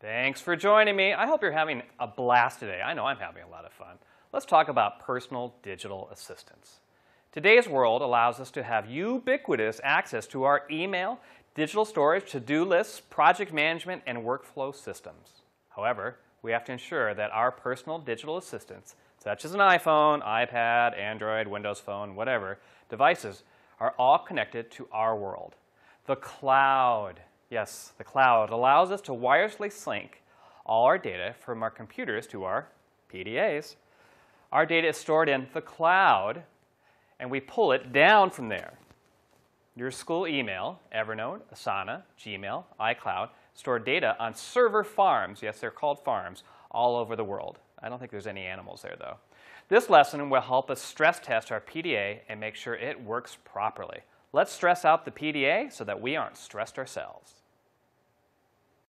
Thanks for joining me. I hope you're having a blast today. I know I'm having a lot of fun. Let's talk about personal digital assistants. Today's world allows us to have ubiquitous access to our email, digital storage, to-do lists, project management, and workflow systems. However, we have to ensure that our personal digital assistants, such as an iPhone, iPad, Android, Windows Phone, whatever, devices, are all connected to our world. The cloud Yes, the cloud allows us to wirelessly sync all our data from our computers to our PDAs. Our data is stored in the cloud, and we pull it down from there. Your school email, Evernote, Asana, Gmail, iCloud, store data on server farms, yes, they're called farms, all over the world. I don't think there's any animals there, though. This lesson will help us stress test our PDA and make sure it works properly. Let's stress out the PDA so that we aren't stressed ourselves.